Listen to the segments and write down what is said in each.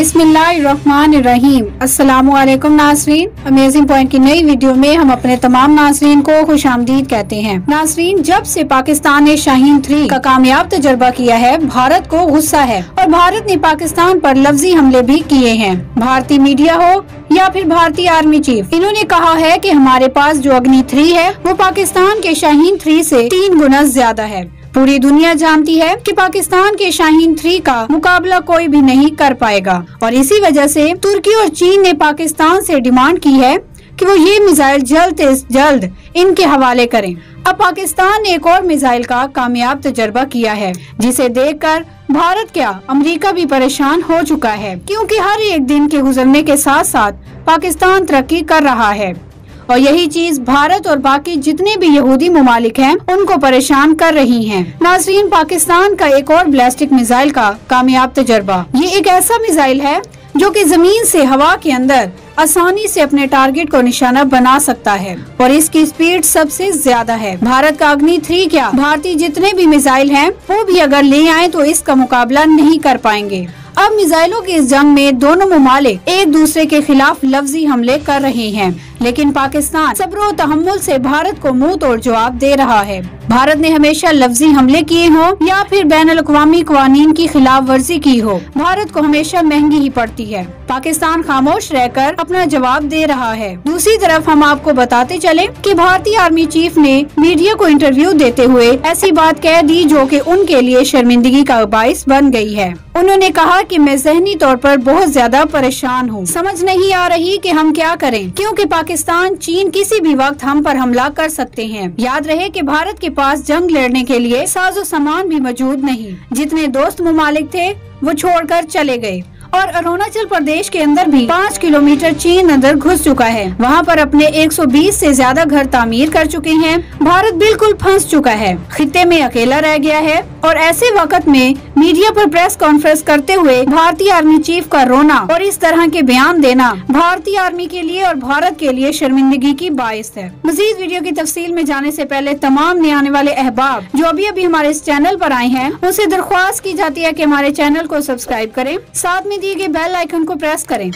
रहीम अस्सलाम वालेकुम Nasreen amazing point की नई वीडियो में हम अपने तमाम नासरीन को खुश आमदीद कहते हैं। नासरीन जब से पाकिस्तान ने शाहीन थ्री का कामयाब तजर्बा किया है, भारत को गुस्सा है और भारत ने पाकिस्तान पर लफ्जी हमले भी किए हैं। भारतीय मीडिया हो या फिर भारतीय आर्मी चीफ, इन्होंने कहा है कि हमारे पास जो अग्नि थ्री है, वो पाकिस्तान के शाहीन थ्री से तीन गुना ज़्यादा है। पूरी दुनिया जानती है कि पाकिस्तान के शाहीन थ्री का मुकाबला कोई भी नहीं कर पाएगा। और इसी वजह से तुर्की और चीन ने पाकिस्तान से डिमांड की है कि वो ये मिसाइल जल्द से जल्द इनके हवाले करें। अब पाकिस्तान ने एक और मिसाइल का कामयाब तजर्बा किया है, जिसे देखकर भारत क्या अमेरिका भी परेशान हो चुका है, क्योंकि हर एक दिन के गुजरने के साथ साथ पाकिस्तान तरक्की कर रहा है। और यही चीज़ भारत और बाकी जितने भी यहूदी ममालिक हैं, उनको परेशान कर रही हैं। नाजरीन, पाकिस्तान का एक और ब्लास्टिक मिसाइल का कामयाब तजर्बा। ये एक ऐसा मिसाइल है जो कि ज़मीन से हवा के अंदर आसानी से अपने टारगेट को निशाना बना सकता है और इसकी स्पीड सबसे ज़्यादा है। भारत का अग्नि थ्री क्या? भारतीय जितने भी मिसाइल हैं, वो भी अगर ले आए तो इसका मुकाबला नहीं कर पाएँगे। अब मिसाइलों की इस जंग में दोनों ममालिक एक दूसरे के खिलाफ लफ्जी हमले कर रहे हैं। लेकिन पाकिस्तान सब्र तहमुल से भारत को मुँह तोड़ जवाब दे रहा है। भारत ने हमेशा लफ्जी हमले किए हो या फिर बैन अवी कवानीन की खिलाफ वर्जी की हो, भारत को हमेशा महँगी ही पड़ती है। पाकिस्तान खामोश रहकर अपना जवाब दे रहा है। दूसरी तरफ़ हम आपको बताते चले कि भारतीय आर्मी चीफ ने मीडिया को इंटरव्यू देते हुए ऐसी बात कह दी जो कि उनके लिए शर्मिंदगी का बायस बन गई है। उन्होंने कहा कि मैं जहनी तौर पर बहुत ज़्यादा परेशान हूँ। समझ नहीं आ रही कि हम क्या करें, क्योंकि पाकिस्तान चीन किसी भी वक्त हम पर हमला कर सकते हैं। याद रहे कि भारत के पास जंग लड़ने के लिए साजो सामान भी मौजूद नहीं। जितने दोस्त ममालिक थे, वो छोड़कर चले गए। और अरुणाचल प्रदेश के अंदर भी पाँच किलोमीटर चीन अंदर घुस चुका है। वहाँ पर अपने 120 से ज़्यादा घर तामीर कर चुके हैं। भारत बिल्कुल फंस चुका है। खिते में अकेला रह गया है। और ऐसे वक्त में मीडिया पर प्रेस कॉन्फ्रेंस करते हुए भारतीय आर्मी चीफ का रोना और इस तरह के बयान देना भारतीय आर्मी के लिए और भारत के लिए शर्मिंदगी की बायस है। मजीद वीडियो की तफसील में जाने ऐसी पहले तमाम नए आने वाले अहबाब जो अभी अभी हमारे इस चैनल आरोप आए हैं, उनसे दरख्वास्त की जाती है की हमारे चैनल को सब्सक्राइब करें, साथ में दिए गए बेल आइकन को प्रेस करें।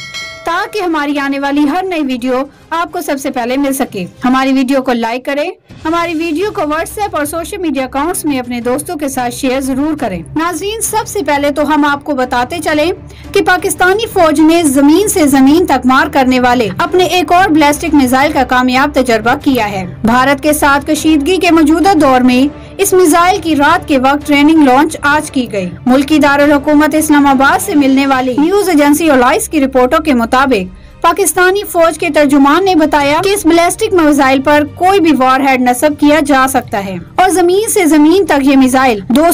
ताकि हमारी आने वाली हर नई वीडियो आपको सबसे पहले मिल सके। हमारी वीडियो को लाइक करें, हमारी वीडियो को व्हाट्सएप और सोशल मीडिया अकाउंट्स में अपने दोस्तों के साथ शेयर ज़रूर करें। नाजरीन, सबसे पहले तो हम आपको बताते चले कि पाकिस्तानी फौज ने ज़मीन से ज़मीन तक मार करने वाले अपने एक और ब्लास्टिक मिसाइल का कामयाब तजर्बा किया है। भारत के साथ कशीदगी के मौजूदा दौर में इस मिसाइल की रात के वक्त ट्रेनिंग लॉन्च आज की गई। मुल्की दारुल हुकूमत इस्लामाबाद से मिलने वाली न्यूज़ एजेंसी ओलाइस की रिपोर्टों के मुताबिक पाकिस्तानी फौज के तर्जुमान ने बताया कि इस बैलिस्टिक मिसाइल पर कोई भी वॉर हेड नस्ब किया जा सकता है। और ज़मीन से ज़मीन तक ये मिसाइल दो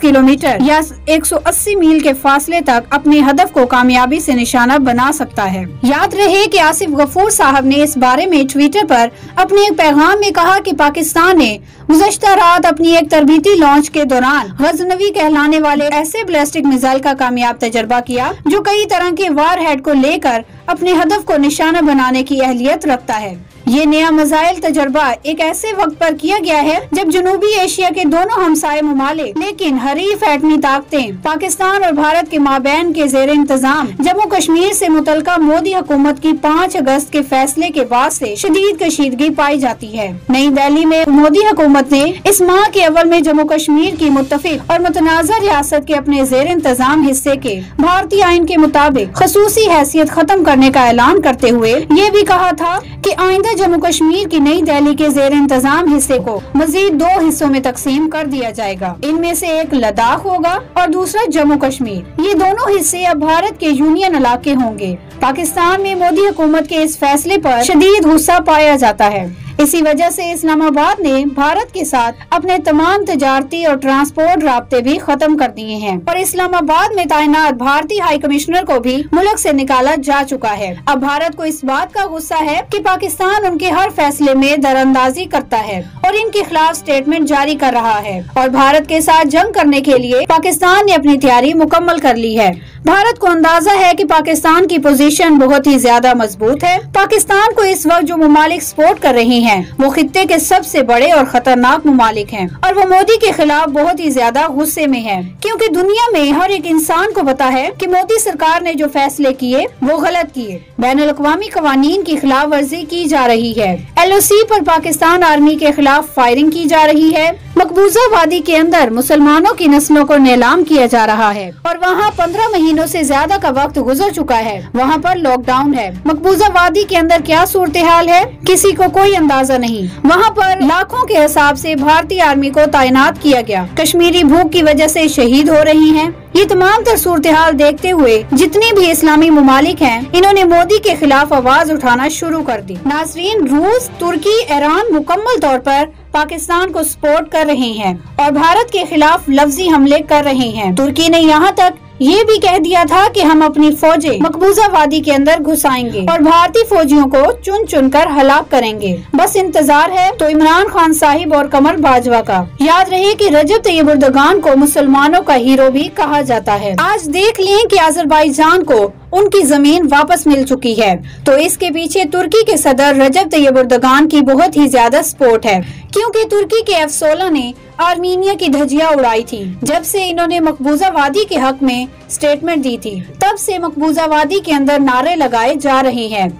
किलोमीटर या 180 मील के फासले तक अपने हदफ को कामयाबी से निशाना बना सकता है। याद रहे कि आसिफ गफूर साहब ने इस बारे में ट्विटर पर अपने एक पैगाम में कहा कि पाकिस्तान ने गुजशत रात अपनी एक तरबीती लॉन्च के दौरान गजनवी कहलाने वाले ऐसे ब्लास्टिक मिसाइल का कामयाब तजर्बा किया, जो कई तरह के वार हेड को लेकर अपने हदफ को निशाना बनाने की अहलियत रखता है। ये नया मजाइल तजर्बा एक ऐसे वक्त पर किया गया है जब जनूबी एशिया के दोनों हमसाए ममालिक, लेकिन हरीफ एटमी ताकतें, पाकिस्तान और भारत के माबेन के जेर इंतज़ाम, जम्मू कश्मीर से मुतल मोदी हुकूमत की पाँच अगस्त के फैसले के बाद से शदीद कशीदगी पाई जाती है। नई दिल्ली में मोदी हुकूमत ने इस माह के अवल में जम्मू कश्मीर की मुतफिक और मुतनाज़ रियासत के अपने जेर इंतज़ाम हिस्से के भारतीय आइन के मुताबिक खसूसी हैसियत खत्म करने का ऐलान करते हुए ये भी कहा था की आइंदा जम्मू कश्मीर की नई दिल्ली के जेर इंतज़ाम हिस्से को मजीद दो हिस्सों में तकसीम कर दिया जाएगा। इनमें से एक लद्दाख होगा और दूसरा जम्मू कश्मीर ये दोनों हिस्से अब भारत के यूनियन इलाके होंगे। पाकिस्तान में मोदी हुकूमत के इस फैसले पर शदीद गुस्सा पाया जाता है। इसी वजह से इस्लामाबाद ने भारत के साथ अपने तमाम तजारती और ट्रांसपोर्ट रबते भी खत्म कर दिए हैं। और इस्लामाबाद में तैनात भारतीय हाई कमिश्नर को भी मुल्क से निकाला जा चुका है। अब भारत को इस बात का गुस्सा है कि पाकिस्तान उनके हर फैसले में दरअंदाजी करता है और इनके खिलाफ स्टेटमेंट जारी कर रहा है। और भारत के साथ जंग करने के लिए पाकिस्तान ने अपनी तैयारी मुकम्मल कर ली है। भारत को अंदाज़ा है कि पाकिस्तान की पोजीशन बहुत ही ज़्यादा मज़बूत है। पाकिस्तान को इस वक्त जो ममालिक सपोर्ट कर रहे हैं, वो खत्े के सबसे बड़े और खतरनाक ममालिक हैं। और वो मोदी के खिलाफ बहुत ही ज़्यादा गुस्से में है। क्योंकि दुनिया में हर एक इंसान को पता है कि मोदी सरकार ने जो फैसले किए, वो गलत किए। बैन अवी कवानीन की खिलाफ वर्जी की जा रही है। एल ओ सी आरोप पाकिस्तान आर्मी के खिलाफ फायरिंग की जा रही है। मकबूजा वादी के अंदर मुसलमानों की नस्लों को नीलाम किया जा रहा है। और वहाँ पंद्रह महीनों से ज़्यादा का वक्त गुजर चुका है। वहाँ पर लॉकडाउन है। मकबूजा वादी के अंदर क्या सूरत हाल है? किसी को कोई अंदाज़ा नहीं। वहाँ पर लाखों के हिसाब से भारतीय आर्मी को तैनात किया गया। कश्मीरी भूख की वजह से शहीद हो रही हैं। ये तमाम तर सूरत हाल देखते हुए जितने भी इस्लामी ममालिक हैं, इन्होंने मोदी के खिलाफ आवाज़ उठाना शुरू कर दी। नाजरीन, रूस, तुर्की, ईरान मुकम्मल तौर पर पाकिस्तान को सपोर्ट कर रहे हैं और भारत के खिलाफ लफ्जी हमले कर रहे हैं। तुर्की ने यहाँ तक ये भी कह दिया था कि हम अपनी फौजें मकबूजा वादी के अंदर घुसाएँगे और भारतीय फौजियों को चुन चुन कर हलाक करेंगे। बस इंतज़ार है तो इमरान खान साहिब और कमर बाजवा का। याद रहे कि रजब तैयब उर्दगान को मुसलमानों का हीरो भी कहा जाता है। आज देख लें कि अजरबैजान को उनकी ज़मीन वापस मिल चुकी है। तो इसके पीछे तुर्की के सदर रजब तैयब उर्दगान की बहुत ही ज़्यादा सपोर्ट है, क्योंकि तुर्की के एफ़ सोलह ने आर्मीनिया की धजिया उड़ाई थी, जब से इन्होंने मकबूजा वादी के हक में स्टेटमेंट दी थी। तब से मकबूजा वादी के अंदर नारे लगाए जा रहे हैं।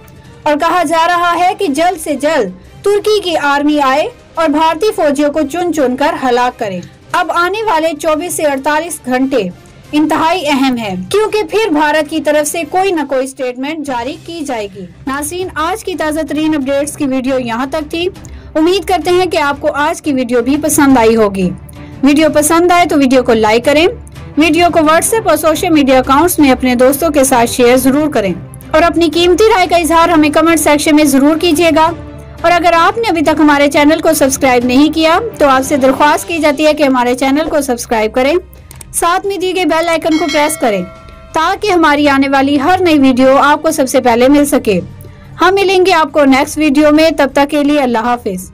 और कहा जा रहा है कि जल्द से जल्द तुर्की की आर्मी आए और भारतीय फौजियों को चुन चुन कर हलाक करे। अब आने वाले 24 से 48 घंटे इंतहाई अहम है। क्योंकि फिर भारत की तरफ़ से कोई न कोई स्टेटमेंट जारी की जाएगी। नासीन आज की ताज़ा तरीन अपडेट्स की वीडियो यहाँ तक थी। उम्मीद करते हैं कि आपको आज की वीडियो भी पसंद आई होगी। वीडियो पसंद आए तो वीडियो को लाइक करें। वीडियो को व्हाट्सएप और सोशल मीडिया अकाउंट्स में अपने दोस्तों के साथ शेयर ज़रूर करें। और अपनी कीमती राय का इजहार हमें कमेंट सेक्शन में ज़रूर कीजिएगा। और अगर आपने अभी तक हमारे चैनल को सब्सक्राइब नहीं किया तो आपसे दरख्वास्त की जाती है कि हमारे चैनल को सब्सक्राइब करें। साथ में दिए गए बेल आइकन को प्रेस करें, ताकि हमारी आने वाली हर नई वीडियो आपको सबसे पहले मिल सके। हम मिलेंगे आपको नेक्स्ट वीडियो में, तब तक के लिए अल्लाह हाफिज़।